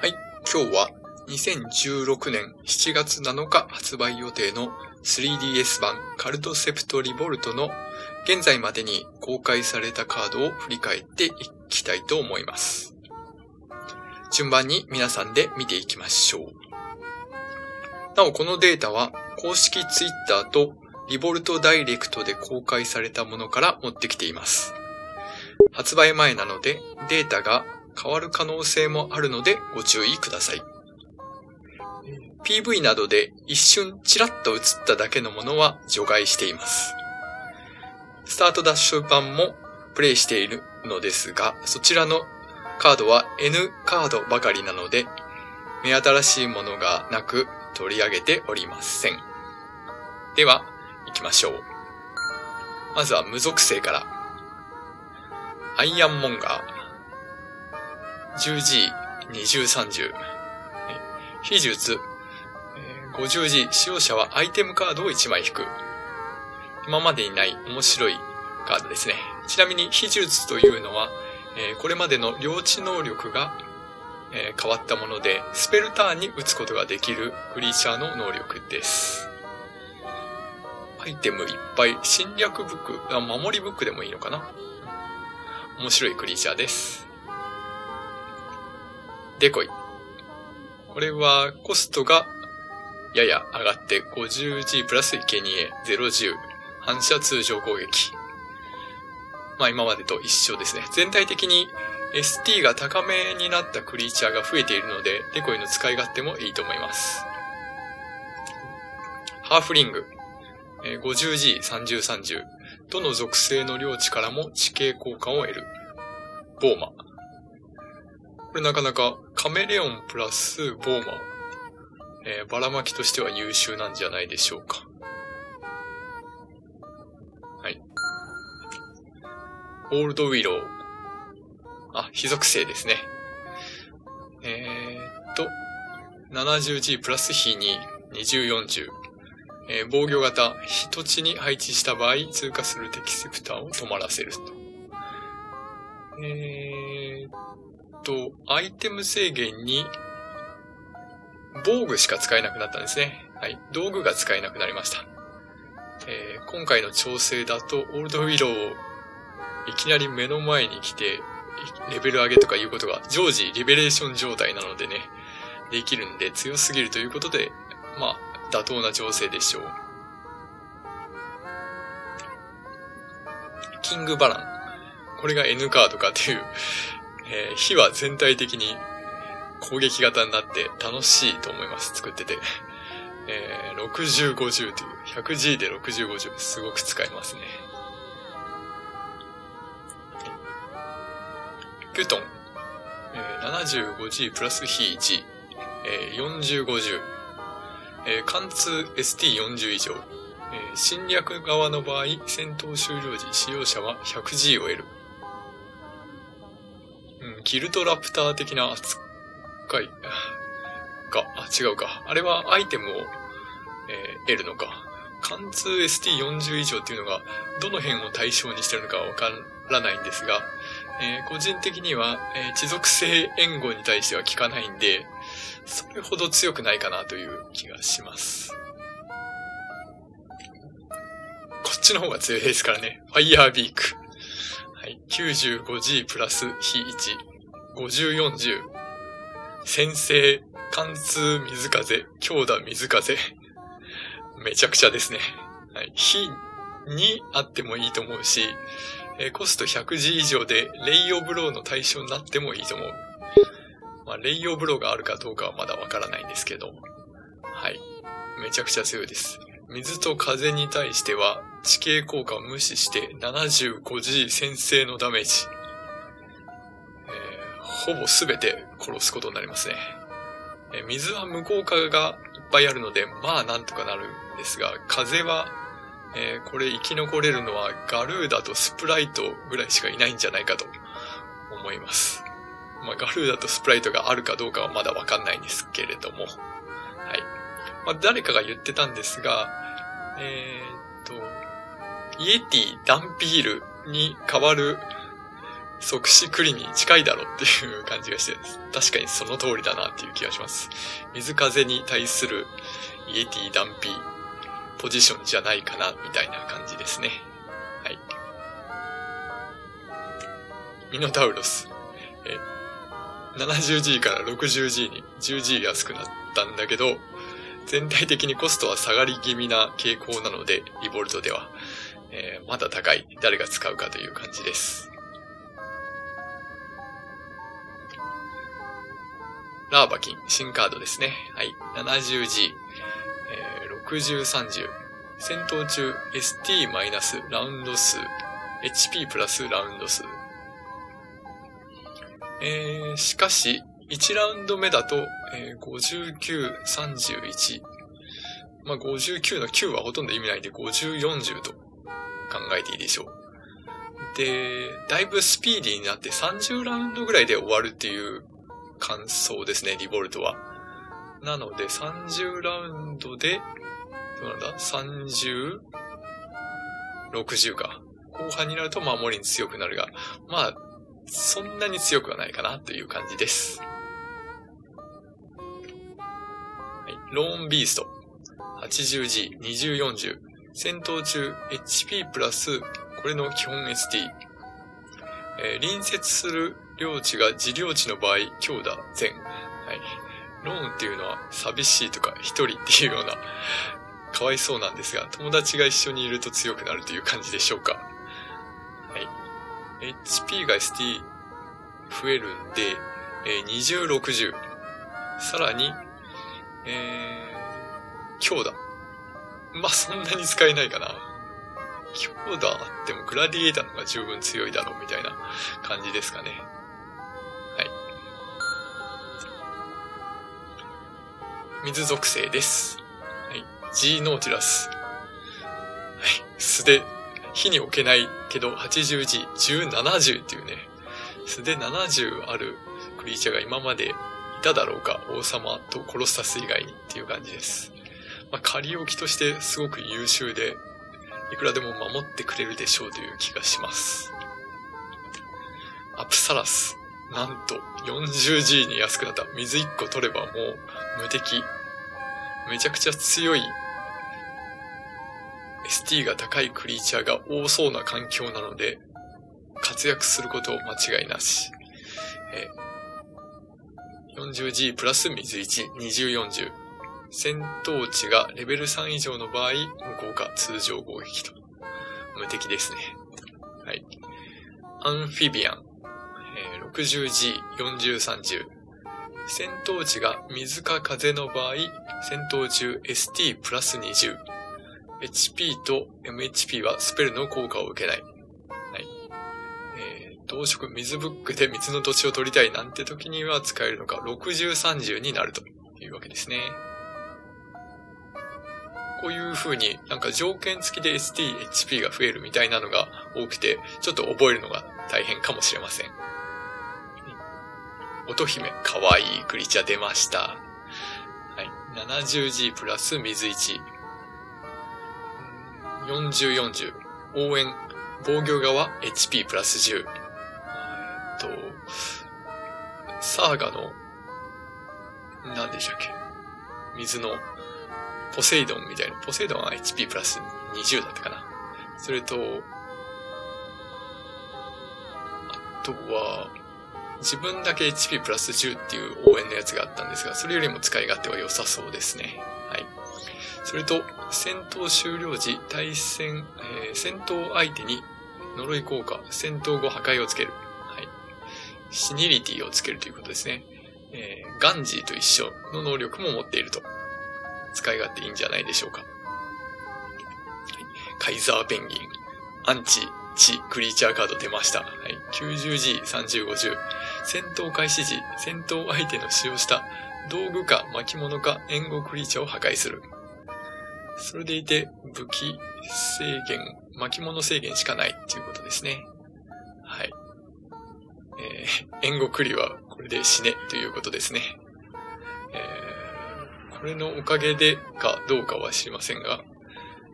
はい、今日は2016年7月7日発売予定の 3DS 版カルトセプトリボルトの現在までに公開されたカードを振り返っていきたいと思います。順番に皆さんで見ていきましょう。なお、このデータは公式 Twitter とリボルトダイレクトで公開されたものから持ってきています。発売前なのでデータが変わる可能性もあるのでご注意ください。PV などで一瞬チラッと映っただけのものは除外しています。スタートダッシュ版もプレイしているのですが、そちらのカードは N カードばかりなので、目新しいものがなく取り上げておりません。では、行きましょう。まずは無属性から。アイアンモンガー。10G、20、30。非術、50G、使用者はアイテムカードを1枚引く。今までにない面白いカードですね。ちなみに非術というのは、これまでの領地能力が、変わったもので、スペルターンに打つことができるクリーチャーの能力です。アイテムいっぱい、侵略ブック、あ守りブックでもいいのかな？面白いクリーチャーです。デコイ。これはコストがやや上がって 50G プラス生贄010反射通常攻撃。まあ今までと一緒ですね。全体的に ST が高めになったクリーチャーが増えているので、デコイの使い勝手もいいと思います。ハーフリング。50G、30、30。どの属性の領地からも地形効果を得る。ボーマ。これなかなかカメレオンプラスボーマ。えーばらまきとしては優秀なんじゃないでしょうか。はい。オールドウィロー。あ、非属性ですね。えーっと、70G プラス非に20、40。えー防御型、一地に配置した場合、通過する敵セプターを止まらせると。えーと、アイテム制限に、防具しか使えなくなったんですね。はい。道具が使えなくなりました。えー今回の調整だと、オールドウィローをいきなり目の前に来て、レベル上げとかいうことが常時リベレーション状態なのでね、できるんで強すぎるということで、まあ、妥当な調整でしょう。キングバラン。これが N カードかという、えー火は全体的に攻撃型になって楽しいと思います。作ってて。えー60、50という、100G で60、50すごく使えますね。キュトン。えー 75G プラス非1。えー40、50。えー貫通 ST40 以上。えー侵略側の場合、戦闘終了時使用者は 100G を得る。うん、ギルドラプター的な扱い。か、あ、違うか。あれはアイテムを、えー得るのか。貫通 ST40 以上っていうのが、どの辺を対象にしてるのかわからないんですが、えー個人的には、えー地属性援護に対しては効かないんで、それほど強くないかなという気がします。こっちの方が強いですからね。ファイヤービーク。い。95G プラス非1。50、40。先制、貫通水風、強打水風。めちゃくちゃですね。はい。非にあってもいいと思うし、えコスト 100G 以上でレイオブローの対象になってもいいと思う。まあ、レイオブローがあるかどうかはまだわからないんですけど。はい。めちゃくちゃ強いです。水と風に対しては地形効果を無視して 75G 先制のダメージ。えーほぼすべて殺すことになりますね。えー水は無効化がいっぱいあるので、まあなんとかなるんですが、風は、えーこれ生き残れるのはガルーダとスプライトぐらいしかいないんじゃないかと思います。まあガルーダとスプライトがあるかどうかはまだわかんないんですけれども。はい。まあ誰かが言ってたんですが、えーっと、イエティ、ダンピールに変わる即死クリに近いだろっていう感じがして、確かにその通りだなっていう気がします。水風に対するイエティダンピポジションじゃないかな、みたいな感じですね。はい。ミノタウロス。え、70G から 60G に 10G 安くなったんだけど、全体的にコストは下がり気味な傾向なので、リボルトでは。えー、まだ高い。誰が使うかという感じです。ラーバキン、新カードですね。はい。70G、えー、6030。戦闘中 ST- マイナスラウンド数、HP プラスラウンド数。えー、しかし、1ラウンド目だと、えー、59、31。まあ、59の9はほとんど意味ないんで、50、40と考えていいでしょう。で、だいぶスピーディーになって30ラウンドぐらいで終わるっていう感想ですね、リボルトは。なので、30ラウンドで、どうなんだ ?30、60か。後半になると守りに強くなるが、まあ、そんなに強くはないかなという感じです。はい、ローンビースト。80G、2040。戦闘中、HP プラス、これの基本 ST。えー、隣接する領地が自領地の場合、強打全。はい。ローンっていうのは寂しいとか一人っていうような、かわいそうなんですが、友達が一緒にいると強くなるという感じでしょうか。はい。HP が ST 増えるんで、えー、20、60。さらに、えー、強打。まあ、そんなに使えないかな。強打あってもグラディエーターの方が十分強いだろうみたいな感じですかね。はい。水属性です。はい。G ノーティラス。はい。素で、火に置けないけど 80G、1070っていうね、素で70あるクリーチャーが今までいただろうか、王様とコロスタス以外にっていう感じです。まあ、仮置きとしてすごく優秀で、いくらでも守ってくれるでしょうという気がします。アプサラス。なんと 40G に安くなった。水1個取ればもう無敵。めちゃくちゃ強い ST が高いクリーチャーが多そうな環境なので、活躍すること間違いなし。え、40G プラス水1、2040。戦闘値がレベル3以上の場合、無効化通常攻撃と。無敵ですね。はい。アンフィビアン。えー、60G、40、30。戦闘値が水か風の場合、戦闘中 ST プラス20。HP と MHP はスペルの効果を受けない。はい。えー、同色水ブックで水の土地を取りたいなんて時には使えるのか、60、30になるというわけですね。こういう風になんか条件付きで ST、HP が増えるみたいなのが多くて、ちょっと覚えるのが大変かもしれません。乙姫、かわいいクリチャ出ました。はい。70G プラス水1。40、40。応援、防御側 HP プラス10。えっと、サーガの、何でしたっけ？水のポセイドンみたいな。ポセイドンは HP プラス20だったかな。それと、あとは、自分だけ HP プラス10っていう応援のやつがあったんですが、それよりも使い勝手は良さそうですね。はい。それと、戦闘終了時、対戦、えー、戦闘相手に呪い効果、戦闘後破壊をつける。はい。シニリティをつけるということですね。えー、ガンジーと一緒の能力も持っていると。使い勝手いいんじゃないでしょうか。カイザーペンギン、アンチ、チ、クリーチャーカード出ました。はい。90G、3050。戦闘開始時、戦闘相手の使用した道具か巻物か援護クリーチャーを破壊する。それでいて、武器制限、巻物制限しかないっていうことですね。はい。えー、援護クリはこれで死ねということですね。これのおかげでかどうかは知りませんが、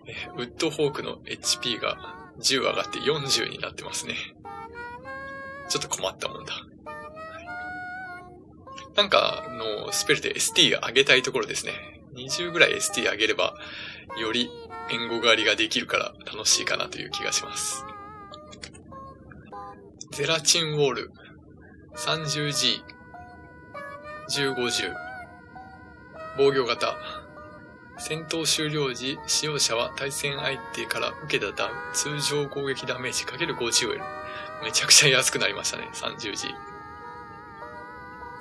えウッドホークの HP が10上がって40になってますね。ちょっと困ったもんだ。なんか、の、スペルで ST 上げたいところですね。20ぐらい ST 上げれば、より援護狩りができるから楽しいかなという気がします。ゼラチンウォール 30G 1510防御型戦闘終了時、使用者は対戦相手から受けたダ通常攻撃ダメージ ×50 を得る。めちゃくちゃ安くなりましたね、30G。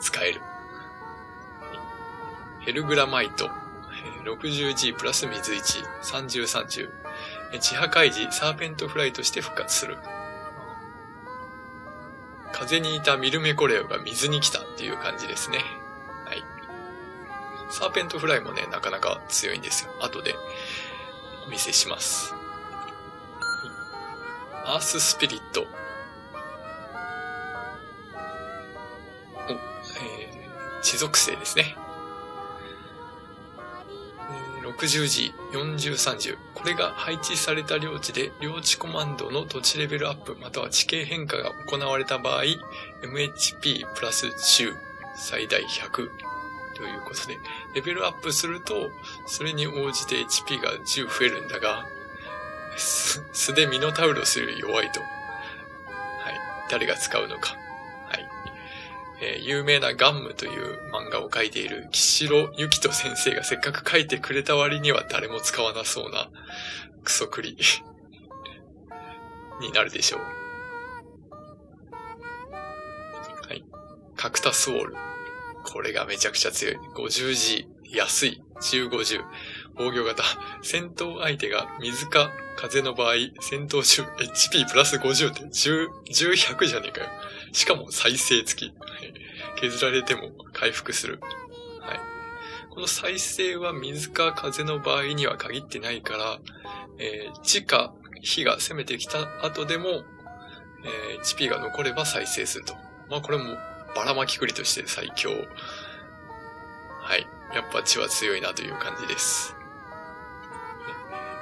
使える。ヘルグラマイト。60G プラス水1、30、30。地破壊時、サーペントフライとして復活する。風にいたミルメコレオが水に来たっていう感じですね。サーペントフライもね、なかなか強いんですよ。後でお見せします。アーススピリット。お、えー、地属性ですね。60時、40、30。これが配置された領地で、領地コマンドの土地レベルアップ、または地形変化が行われた場合、MHP プラス10、最大100ということで、レベルアップすると、それに応じて HP が10増えるんだが、素でミノタウロスより弱いと。はい。誰が使うのか。はいえー、有名なガンムという漫画を描いている岸代ゆきと先生がせっかく書いてくれた割には誰も使わなそうなクソクリ になるでしょう。はい。カクタスウォール。これがめちゃくちゃ強い。50G、安い、1050。防御型。戦闘相手が水か風の場合、戦闘中 HP プラス50って10、10、100じゃねえかよ。しかも再生付き。削られても回復する。はい。この再生は水か風の場合には限ってないから、えー、地下、火が攻めてきた後でも、えー、HP が残れば再生すると。まあこれもばらまき栗として最強。はい。やっぱ血は強いなという感じです。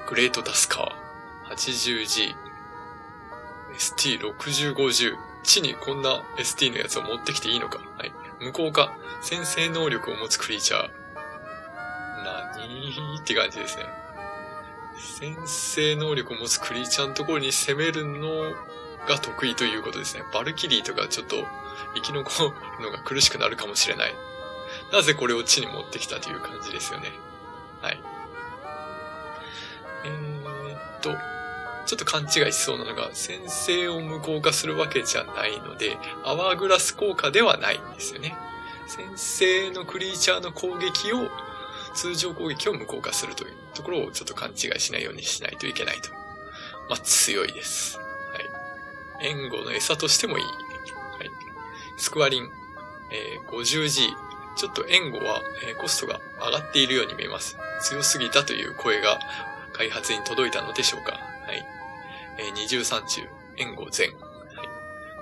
グレートダスカー 80G ST6050 地にこんな ST のやつを持ってきていいのか。はい。無効化。先制能力を持つクリーチャー。なにーって感じですね。先制能力を持つクリーチャーのところに攻めるのが得意ということですね。バルキリーとかちょっと生き残るのが苦しくなるかもしれない。なぜこれを地に持ってきたという感じですよね。はい。えー、っと、ちょっと勘違いしそうなのが、先制を無効化するわけじゃないので、アワーグラス効果ではないんですよね。先制のクリーチャーの攻撃を、通常攻撃を無効化するというところをちょっと勘違いしないようにしないといけないと。まあ、強いです。はい。援護の餌としてもいい。スクワリン、えー、50G。ちょっと援護は、えー、コストが上がっているように見えます。強すぎたという声が開発に届いたのでしょうか。はい。えー、二重三中、援護全。は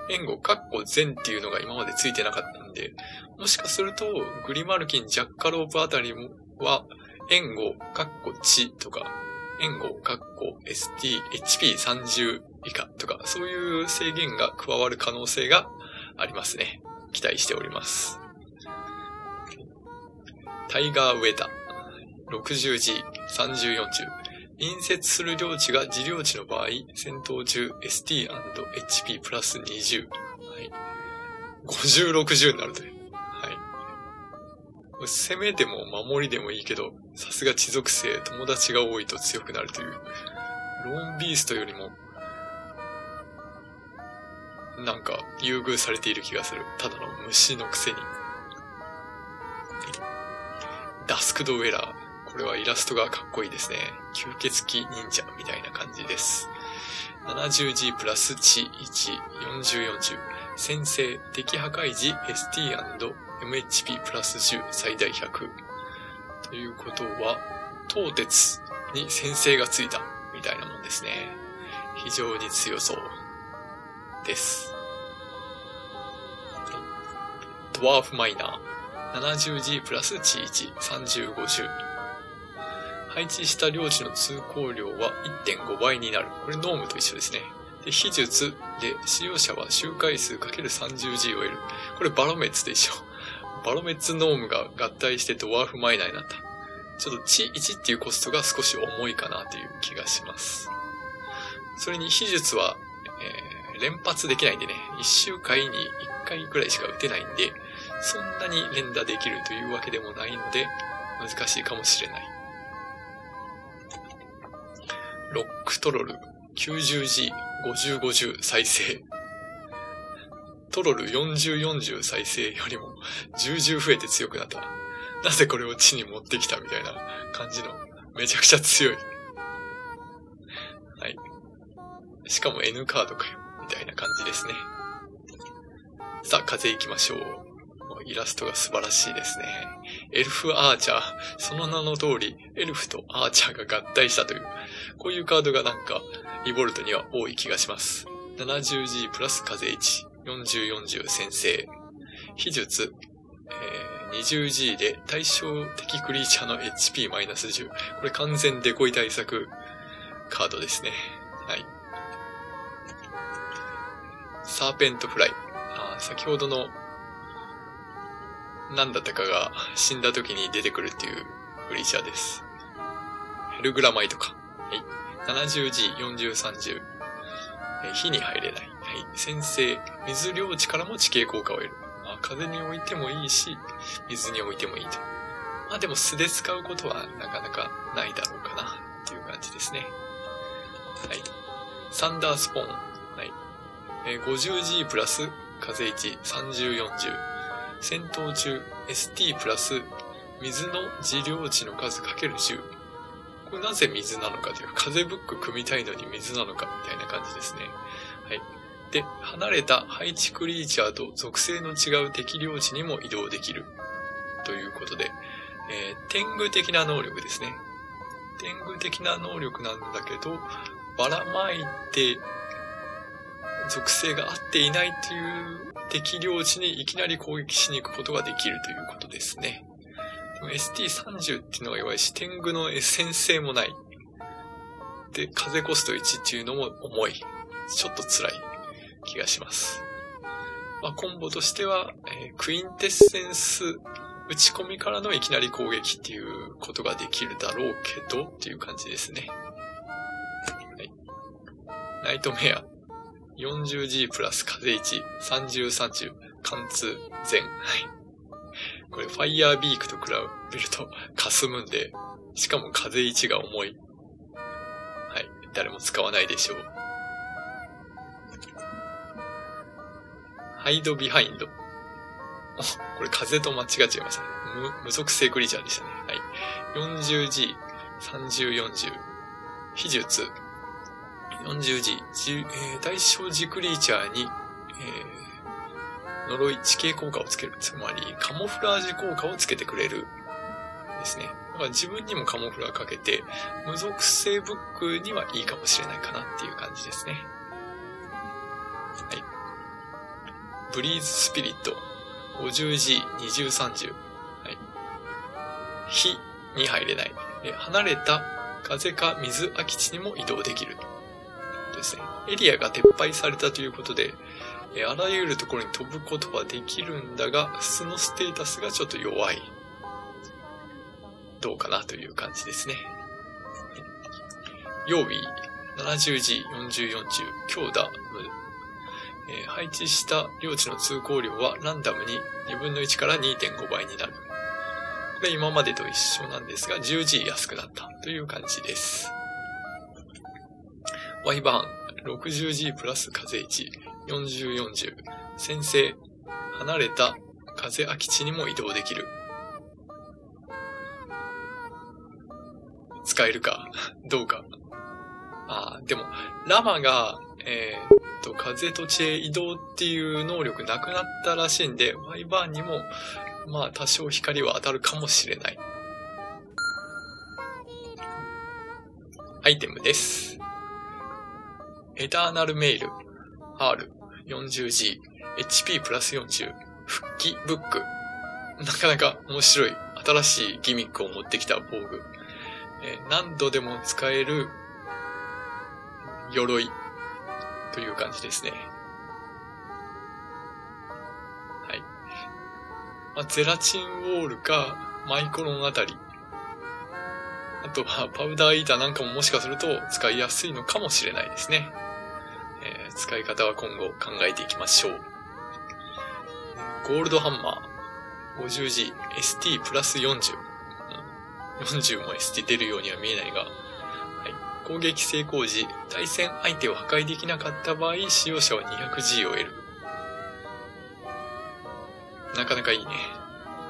い。援護、カッコ全っていうのが今までついてなかったんで、もしかすると、グリマルキン、ジャッカロープあたりは、援護、カッコ地とか、援護、カッコ ST、HP30 以下とか、そういう制限が加わる可能性がありますね。期待しております。タイガーウェダ。60G、340。隣接する領地が自領地の場合、戦闘中 ST&HP プラス20。はい。50、60になるという。はい。攻めでも守りでもいいけど、さすが地属性、友達が多いと強くなるという。ローンビーストよりも、なんか、優遇されている気がする。ただの虫のくせに。ダスクドウェラー。これはイラストがかっこいいですね。吸血鬼忍者みたいな感じです。70G プラス値1、40、40。先制、敵破壊時 ST&MHP プラス10、最大100。ということは、東鉄に先制がついたみたいなもんですね。非常に強そうです。ドワーフマイナー。70G プラス値1、30、50。配置した領地の通行量は1.5倍になる。これノームと一緒ですね。で、秘術で使用者は周回数 ×30G を得る。これバロメッツでしょ。バロメッツノームが合体してドワーフマイナーになった。ちょっと地1っていうコストが少し重いかなという気がします。それに秘術は、えー、連発できないんでね、1周回に1回くらいしか打てないんで、そんなに連打できるというわけでもないので、難しいかもしれない。ロックトロル 90G、5050再生。トロル4040再生よりも10々増えて強くなった。なぜこれを地に持ってきたみたいな感じの、めちゃくちゃ強い。はい。しかも N カードかよ、たいな感じですね。さあ、風行きましょう。イラストが素晴らしいですね。エルフアーチャー。その名の通り、エルフとアーチャーが合体したという、こういうカードがなんか、リボルトには多い気がします。70G プラス風1、4040先生。秘術、えー、20G で対象的クリーチャーの HP-10。これ完全デコイ対策カードですね。はい。サーペントフライ。あ先ほどの何だったかが死んだ時に出てくるっていうクリーチャーです。ヘルグラマイとか。はい。70G、40、30。火に入れない。はい。先生、水領地からも地形効果を得る。まあ、風に置いてもいいし、水に置いてもいいと。まあでも素で使うことはなかなかないだろうかな、っていう感じですね。はい。サンダースポーン。はい。え、50G プラス風1、30、40。戦闘中 ST プラス水の治療値の数かける10。これなぜ水なのかという、風ブック組みたいのに水なのかみたいな感じですね。はい。で、離れた配置クリーチャーと属性の違う敵領地にも移動できる。ということで、えー、天狗的な能力ですね。天狗的な能力なんだけど、ばらまいて、属性が合っていないという敵領地にいきなり攻撃しに行くことができるということですね。ST30 っていうのが弱いし、天狗のエッセン性もない。で、風コスト1っていうのも重い。ちょっと辛い気がします。まあ、コンボとしては、えー、クインテッセンス打ち込みからのいきなり攻撃っていうことができるだろうけどっていう感じですね。はい。ナイトメア。40G プラス風1、30、30、貫通、全。はい。これ、ファイヤービークと比べると、霞むんで、しかも風1が重い。はい。誰も使わないでしょう。ハイドビハインド。あこれ風と間違えちゃいましたね。無無属性クリーチャーでしたね。はい。40G、30、40。秘術、40時、えー、対象時クリーチャーに、えー、呪い地形効果をつける。つまり、カモフラージュ効果をつけてくれる。ですね。だから自分にもカモフラーかけて、無属性ブックにはいいかもしれないかなっていう感じですね。はい。ブリーズスピリット。50G、20、30。はい。火に入れない。離れた風か水空き地にも移動できる。エリアが撤廃されたということで、えあらゆるところに飛ぶことはできるんだが、そのステータスがちょっと弱い。どうかなという感じですね。曜日、70時、40、40、強打、えー、配置した領地の通行量はランダムに2分の1から2.5倍になる。これ今までと一緒なんですが、10時安くなったという感じです。Y バーン、60G プラス風1、40、40、先制、離れた風空き地にも移動できる。使えるか？どうか？ああ、でも、ラマが、えー、っと、風と地へ移動っていう能力なくなったらしいんで、ワイバーンにも、まあ、多少光は当たるかもしれない。アイテムです。エターナルメイル、R、40G、HP プラス40、復帰ブック。なかなか面白い、新しいギミックを持ってきた防具。えー、何度でも使える鎧。という感じですね。はい。まあ、ゼラチンウォールか、マイコロンあたり。あとは、パウダーイーターなんかももしかすると使いやすいのかもしれないですね。使い方は今後考えていきましょう。ゴールドハンマー 50G ST プラス40。40も ST 出るようには見えないが、はい、攻撃成功時、対戦相手を破壊できなかった場合、使用者は 200G を得る。なかなかいいね。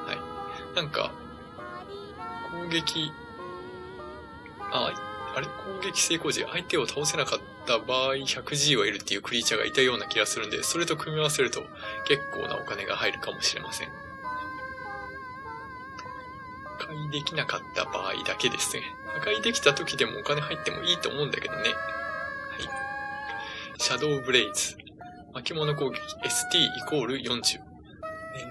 はい。なんか、攻撃、あ、あれ？攻撃成功時、相手を倒せなかった場合 100G を得るっていうクリーチャーがいたような気がするんで、それと組み合わせると結構なお金が入るかもしれません。破壊できなかった場合だけですね。破壊できた時でもお金入ってもいいと思うんだけどね。はい。シャドウブレイズ。巻物攻撃 ST イコール40。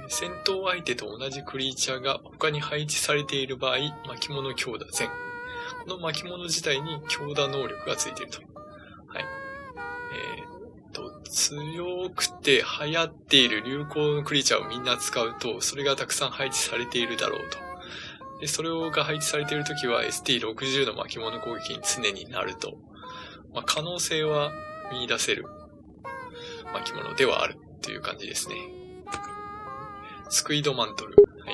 戦闘相手と同じクリーチャーが他に配置されている場合、巻物強打全。の巻物自体に強打能力がついていると。はい。えー、と、強くて流行っている流行のクリーチャーをみんな使うと、それがたくさん配置されているだろうと。で、それが配置されているときは ST60 の巻物攻撃に常になると。まあ、可能性は見出せる巻物ではあるという感じですね。スクイードマントル。は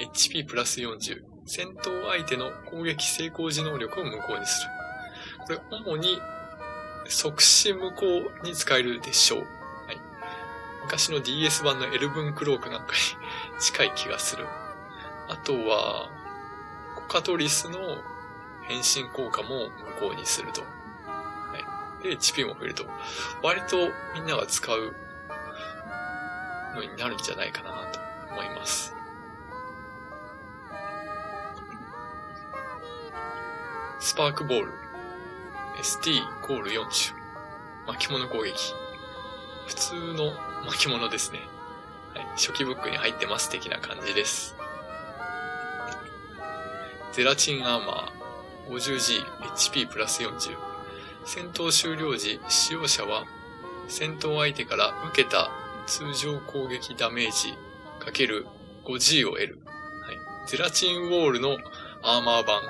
い。HP プラス40。戦闘相手の攻撃成功時能力を無効にする。これ、主に即死無効に使えるでしょう。はい。昔の DS 版のエルブンクロークなんかに近い気がする。あとは、コカトリスの変身効果も無効にすると。はい。で、HP も増えると、割とみんなが使うのになるんじゃないかなと思います。スパークボール。ST コール40。巻物攻撃。普通の巻物ですね。はい。初期ブックに入ってます的な感じです。ゼラチンアーマー 50G HP プラス40。戦闘終了時、使用者は戦闘相手から受けた通常攻撃ダメージかける 5G を得る。はい。ゼラチンウォールのアーマー版。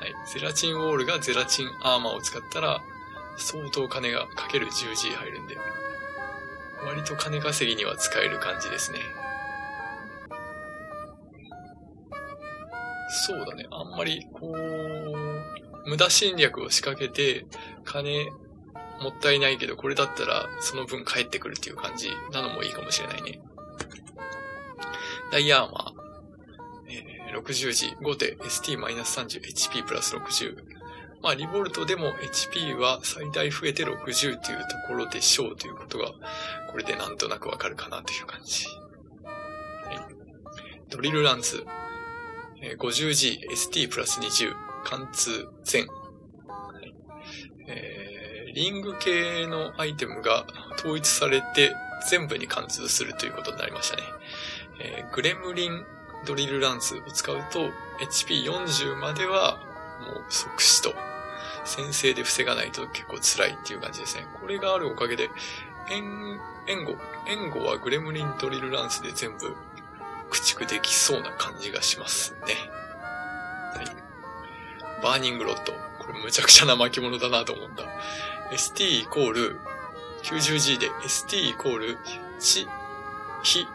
はい。ゼラチンウォールがゼラチンアーマーを使ったら、相当金がかける 10G 入るんで、割と金稼ぎには使える感じですね。そうだね。あんまり、こう、無駄侵略を仕掛けて、金もったいないけど、これだったらその分返ってくるっていう感じなのもいいかもしれないね。ダイヤーマ、ー、60時、5手、ST-30、HP プラス60。まあ、リボルトでも HP は最大増えて60というところでしょうということが、これでなんとなくわかるかなという感じ。はい、ドリルランズ、50G、ST プラス20、貫通全。はいえ、リング系のアイテムが統一されて全部に貫通するということになりましたね。えー、グレムリンドリルランスを使うと HP40 まではもう即死と先制で防がないと結構辛いっていう感じですね。これがあるおかげで、援、援護、援護はグレムリンドリルランスで全部駆逐できそうな感じがしますね。はい。バーニングロッド。これむちゃくちゃな巻物だなと思った。ST イコール 90G で ST イコール地、火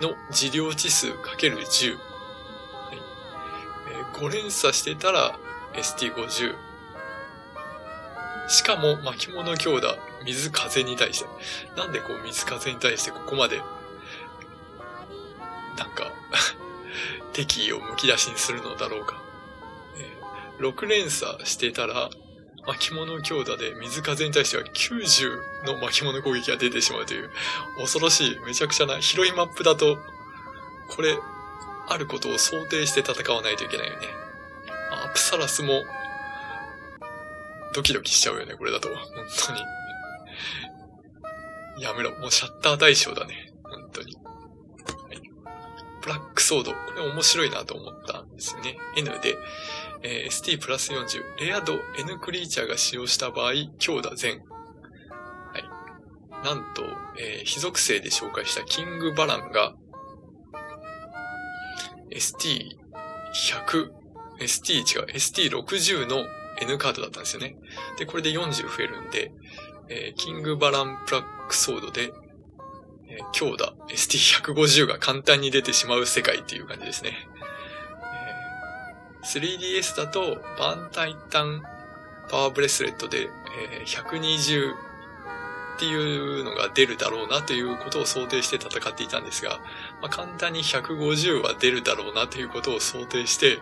の領地数かける10。はいえ、5連鎖してたら ST50。しかも巻物強打、水風に対して。なんでこう水風に対してここまで、なんか 敵意を剥き出しにするのだろうか。6連鎖してたら、巻物強打で水風に対しては90の巻物攻撃が出てしまうという、恐ろしい、めちゃくちゃな、広いマップだと、これ、あることを想定して戦わないといけないよね。アプサラスもドキドキしちゃうよね、これだと。本当に。やめろ。もうシャッター大将だね。本当に。はい、ブラックソード。これ面白いなと思ったんですよね。N で、えー、ST プラス40。レア度 N クリーチャーが使用した場合、強打全。はいなんと、えー、非属性で紹介したキングバランが ST100、ST 違う、ST60 の N カードだったんですよね。で、これで40増えるんで、えー、キングバランプラックソードで、えー、強打 ST150 が簡単に出てしまう世界っていう感じですね。3DS だと、バンタイタンパワーブレスレットで、えー、120っていうのが出るだろうなということを想定して戦っていたんですが、まあ、簡単に150は出るだろうなということを想定して、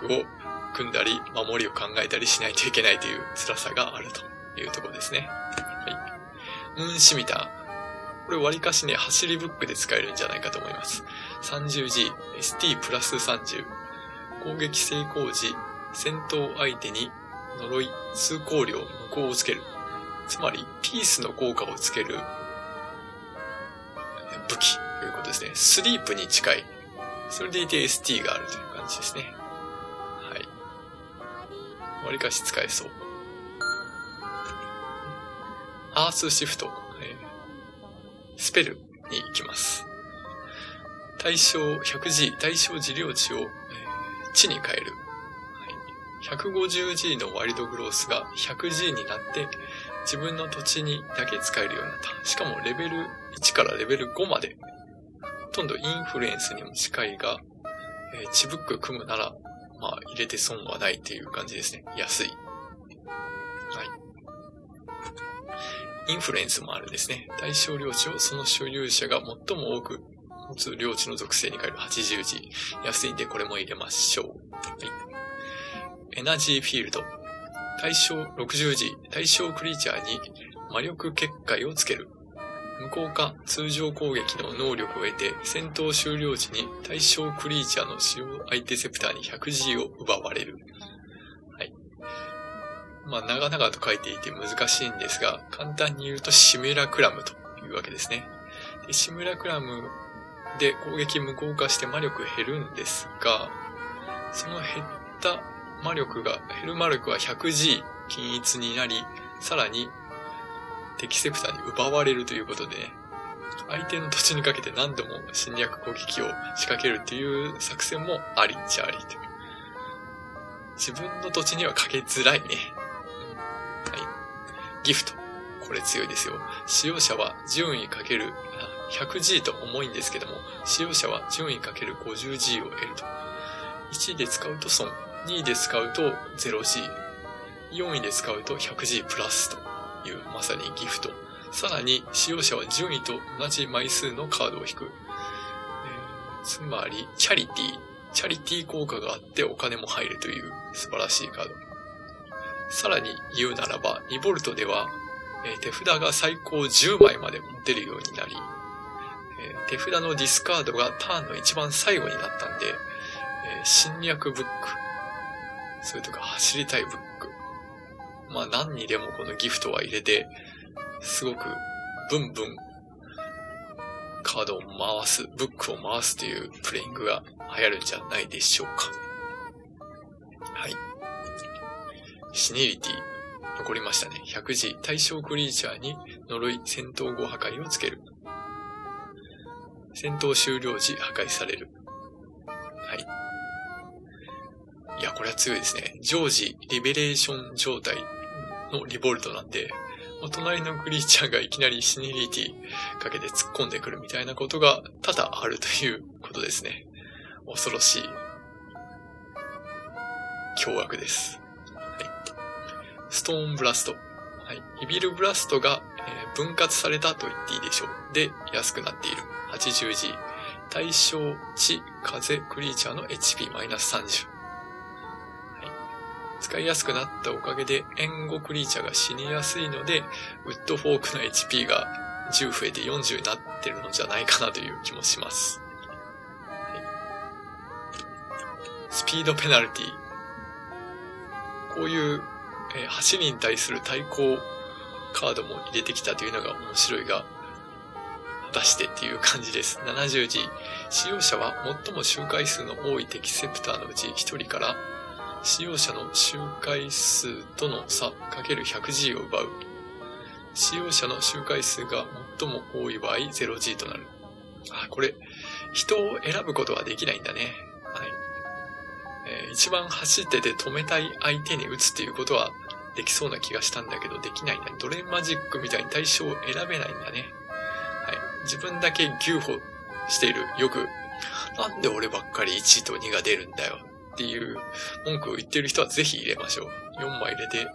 ブックを組んだり、守りを考えたりしないといけないという辛さがあるというところですね。はい。ムーンシミター。これ割かしね、走りブックで使えるんじゃないかと思います。30G、ST プラス30。攻撃成功時、戦闘相手に呪い、通行量、無効をつける。つまり、ピースの効果をつける武器ということですね。スリープに近い。それでいて ST があるという感じですね。はい。わりかし使えそう。アースシフト、えー、スペルに行きます。対象 100G、対象治療値を、地に変える？150G のワイルドグロースが 100G になって自分の土地にだけ使えるようになった。しかもレベル1からレベル5までほとんどインフルエンスにも近いが、えー、チブック組むなら、まあ入れて損はないっていう感じですね。安い。はい。インフルエンスもあるんですね。対象領地をその所有者が最も多く持つ領地の属性に変える 80G。安いんでこれも入れましょう。はい。エナジーフィールド。対象 60G、対象クリーチャーに魔力結界をつける。無効化、通常攻撃の能力を得て、戦闘終了時に対象クリーチャーの使用相手セプターに 100G を奪われる。はい。まあ、長々と書いていて難しいんですが、簡単に言うとシミュラクラムというわけですね。でシミュラクラムで攻撃無効化して魔力減るんですが、その減った魔力が、ヘル魔力は 100G 均一になり、さらに敵セプターに奪われるということでね、相手の土地にかけて何度も侵略攻撃を仕掛けるっていう作戦もありっちゃありという。自分の土地にはかけづらいね。はい。ギフト。これ強いですよ。使用者は順位かける 100G と重いんですけども、使用者は順位かける 50G を得ると。1位で使うと損。2位で使うと 0G、4位で使うと 100G プラスというまさにギフト。さらに使用者は順位と同じ枚数のカードを引く。えー、つまり、チャリティ。チャリティー効果があってお金も入るという素晴らしいカード。さらに言うならば、2ボルトでは、えー、手札が最高10枚まで持てるようになり、え、手札のディスカードがターンの一番最後になったんで、え侵略ブック、それとか走りたいブック。まあ何にでもこのギフトは入れて、すごくブンブンカードを回す、ブックを回すというプレイングが流行るんじゃないでしょうか。はい。シネリティ、残りましたね。100時、対象クリーチャーに呪い、戦闘後破壊をつける。戦闘終了時破壊される。はい。いや、これは強いですね。常時、リベレーション状態のリボルトなんで、隣のクリーチャーがいきなりシニリティかけて突っ込んでくるみたいなことが多々あるということですね。恐ろしい。凶悪です。はい。ストーンブラスト。はい。イビルブラストが、えー、分割されたと言っていいでしょう。で、安くなっている。80G。対象地、風、クリーチャーの HP-30。使いやすくなったおかげで援護クリーチャーが死にやすいので、ウッドフォークの HP が10増えて40になってるのじゃないかなという気もします。はい、スピードペナルティ。こういう、えー、走りに対する対抗カードも入れてきたというのが面白いが、果たしてっていう感じです。70時。使用者は最も周回数の多い敵セプターのうち1人から使用者の周回数との差かける 100G を奪う。使用者の周回数が最も多い場合 0G となる。あ、これ、人を選ぶことはできないんだね。はい。えー、一番走ってて止めたい相手に打つっていうことはできそうな気がしたんだけど、できないんだ。ドレンマジックみたいに対象を選べないんだね。はい。自分だけ牛歩している。よく、なんで俺ばっかり1と2が出るんだよ。っていう文句を言ってる人はぜひ入れましょう。4枚入れて、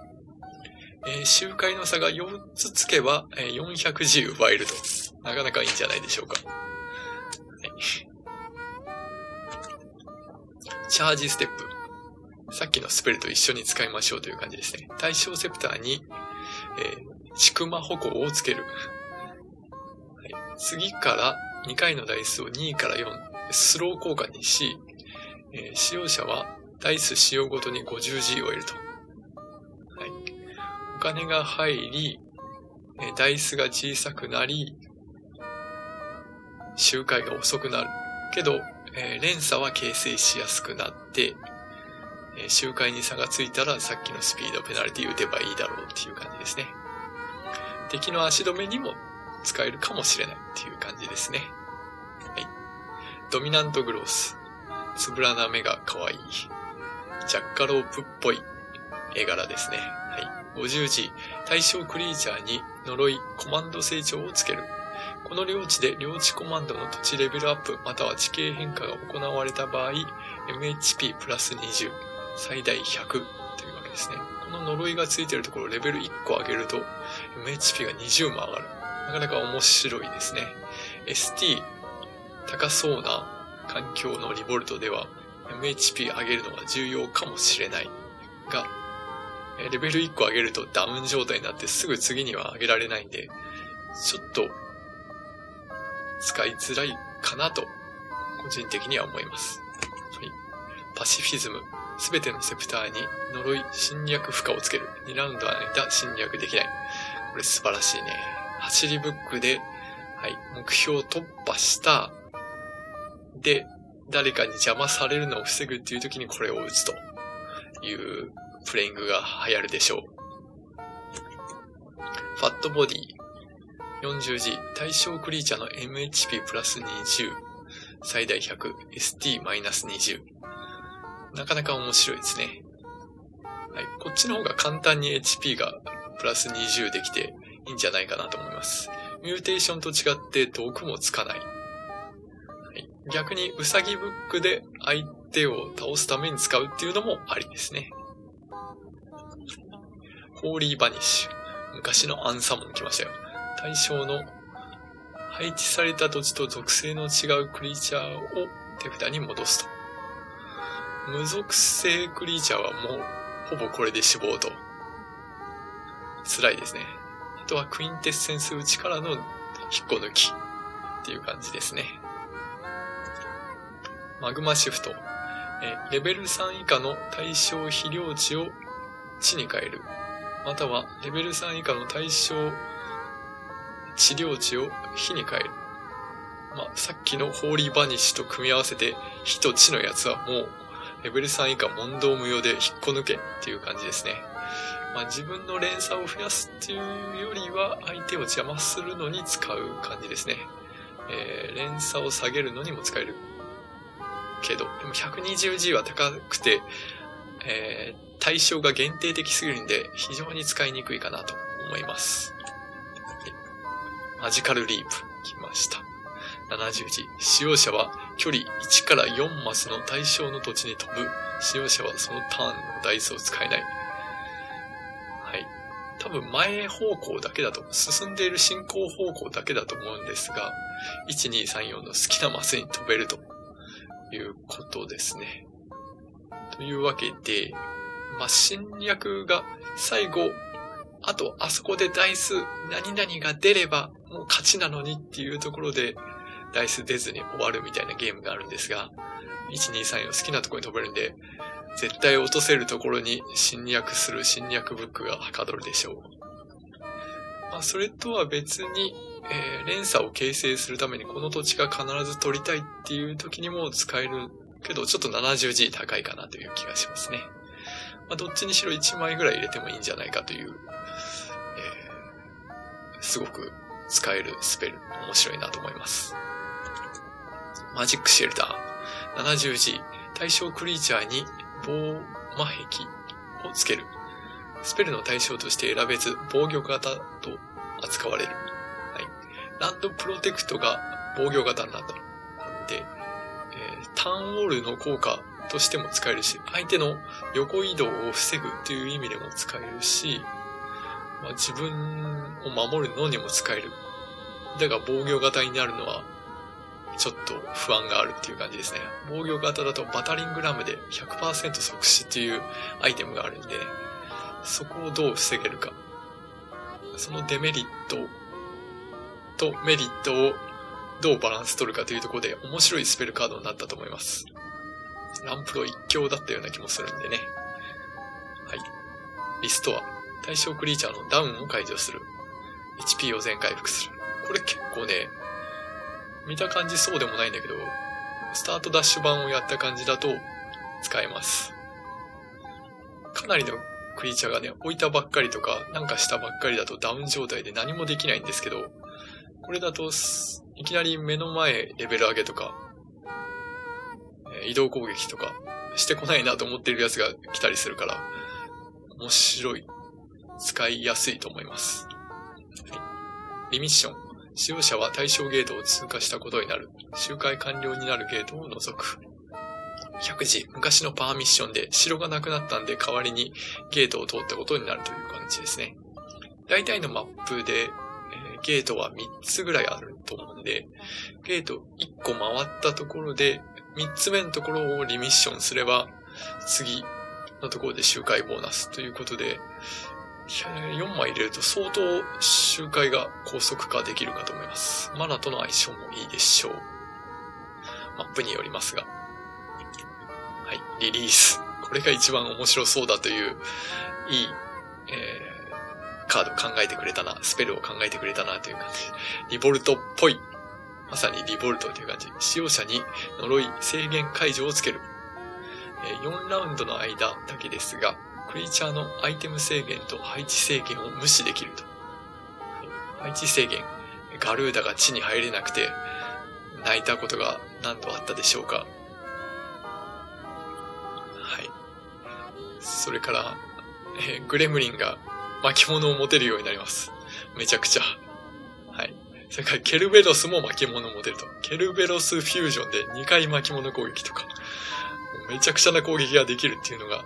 えー、周回の差が4つつけば、えー、410奪えると。なかなかいいんじゃないでしょうか。はい。チャージステップ。さっきのスペルと一緒に使いましょうという感じですね。対象セプターに、えー、ちくま歩行をつける。はい、次から2回のダイスを2から4、スロー効果にし、えー、使用者はダイス使用ごとに 50G を得ると。はい。お金が入り、えー、ダイスが小さくなり、周回が遅くなる。けど、えー、連鎖は形成しやすくなって、え周回に差がついたらさっきのスピードペナルティ打てばいいだろうっていう感じですね。敵の足止めにも使えるかもしれないっていう感じですね。はい。ドミナントグロース。つぶらな目が可愛い。ジャッカロープっぽい絵柄ですね。はい。50時、対象クリーチャーに呪い、コマンド成長をつける。この領地で領地コマンドの土地レベルアップまたは地形変化が行われた場合、MHP プラス20。最大100というわけですね。この呪いがついてるところをレベル1個上げると MHP が20も上がる。なかなか面白いですね。ST 高そうな環境のリボルトでは MHP 上げるのが重要かもしれないが、レベル1個上げるとダウン状態になってすぐ次には上げられないんで、ちょっと使いづらいかなと個人的には思います。パシフィズム。すべてのセプターに呪い侵略負荷をつける。2ラウンドの間侵略できない。これ素晴らしいね。走りブックで、はい、目標突破した。で、誰かに邪魔されるのを防ぐっていう時にこれを打つというプレイングが流行るでしょう。ファットボディ 40G 対象クリーチャーの MHP プラス20最大 100ST マイナス20なかなか面白いですね。はい。こっちの方が簡単に HP がプラス20できていいんじゃないかなと思います。ミューテーションと違って毒もつかない。はい、逆にウサギブックで相手を倒すために使うっていうのもありですね。ホーリーバニッシュ。昔のアンサモン来ましたよ。対象の配置された土地と属性の違うクリーチャーを手札に戻すと。無属性クリーチャーはもう、ほぼこれで死亡と。辛いですね。あとはクインテッセンス内からの引っこ抜きっていう感じですね。マグマシフト。えレベル3以下の対象肥料値を地に変える。または、レベル3以下の対象治療値を火に変える。まあ、さっきのホーリーバニッシュと組み合わせて、火と地のやつはもうレベル3以下問答無用で引っこ抜けっていう感じですね。まあ、自分の連鎖を増やすっていうよりは相手を邪魔するのに使う感じですね。えー、連鎖を下げるのにも使える。けど、でも 120G は高くて、えー、対象が限定的すぎるんで非常に使いにくいかなと思います。マジカルリープ来ました。70時。使用者は距離1から4マスの対象の土地に飛ぶ。使用者はそのターンのダイスを使えない。はい。多分前方向だけだと、進んでいる進行方向だけだと思うんですが、1234の好きなマスに飛べるということですね。というわけで、まあ、侵略が最後、あとあそこでダイス何々が出ればもう勝ちなのにっていうところで、ダイス出ずに終わるみたいなゲームがあるんですが、123を好きなところに飛べるんで、絶対落とせるところに侵略する侵略ブックがはかどるでしょう。まあ、それとは別に、えー、連鎖を形成するためにこの土地が必ず取りたいっていう時にも使えるけど、ちょっと 70G 高いかなという気がしますね。まあ、どっちにしろ1枚ぐらい入れてもいいんじゃないかという、えすごく使えるスペル、面白いなと思います。マジックシェルター。70時、対象クリーチャーに防魔壁をつける。スペルの対象として選べず防御型と扱われる。はい。ランドプロテクトが防御型になった。で、えー、ターンウォールの効果としても使えるし、相手の横移動を防ぐという意味でも使えるし、まあ、自分を守るのにも使える。だが防御型になるのは、ちょっと不安があるっていう感じですね。防御型だとバタリングラムで100%即死っていうアイテムがあるんで、そこをどう防げるか。そのデメリットとメリットをどうバランス取るかというところで面白いスペルカードになったと思います。ランプロ一強だったような気もするんでね。はい。リストは対象クリーチャーのダウンを解除する。HP を全回復する。これ結構ね、見た感じそうでもないんだけど、スタートダッシュ版をやった感じだと使えます。かなりのクリーチャーがね、置いたばっかりとか、なんかしたばっかりだとダウン状態で何もできないんですけど、これだと、いきなり目の前レベル上げとか、移動攻撃とかしてこないなと思ってるやつが来たりするから、面白い。使いやすいと思います。リミッション。使用者は対象ゲートを通過したことになる。周回完了になるゲートを除く。100時、昔のパーミッションで城がなくなったんで代わりにゲートを通ったことになるという感じですね。大体のマップで、えー、ゲートは3つぐらいあると思うんで、ゲート1個回ったところで、3つ目のところをリミッションすれば、次のところで周回ボーナスということで、4枚入れると相当周回が高速化できるかと思います。マナとの相性もいいでしょう。マップによりますが。はい、リリース。これが一番面白そうだという、いい、えー、カード考えてくれたな、スペルを考えてくれたなという感じ。リボルトっぽい。まさにリボルトという感じ。使用者に呪い制限解除をつける。え、4ラウンドの間だけですが、クリーチャーのアイテム制限と配置制限を無視できると。配置制限。ガルーダが地に入れなくて、泣いたことが何度あったでしょうか。はい。それから、えー、グレムリンが巻物を持てるようになります。めちゃくちゃ。はい。それからケルベロスも巻物を持てると。ケルベロスフュージョンで2回巻物攻撃とか。めちゃくちゃな攻撃ができるっていうのが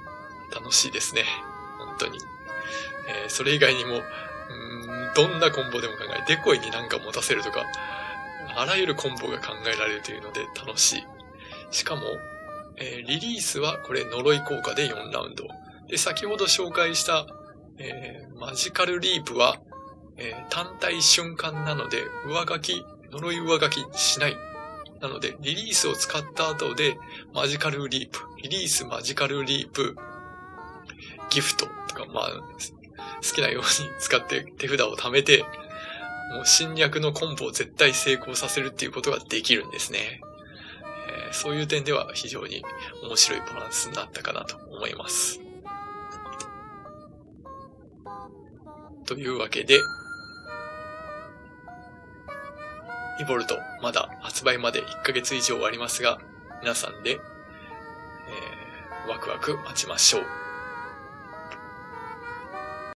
楽しいですね。本当に。えー、それ以外にも、うんどんなコンボでも考え、デコイになんか持たせるとか、あらゆるコンボが考えられるというので楽しい。しかも、えー、リリースはこれ呪い効果で4ラウンド。で、先ほど紹介した、えー、マジカルリープは、えー、単体瞬間なので、上書き、呪い上書きしない。なので、リリースを使った後で、マジカルリープ、リリースマジカルリープ、ギフトとか、まあ、好きなように使って手札を貯めて、もう侵略のコンボを絶対成功させるっていうことができるんですね。えー、そういう点では非常に面白いバランスになったかなと思います。というわけで、リボルト、まだ発売まで1ヶ月以上ありますが、皆さんで、えー、ワクワク待ちましょう。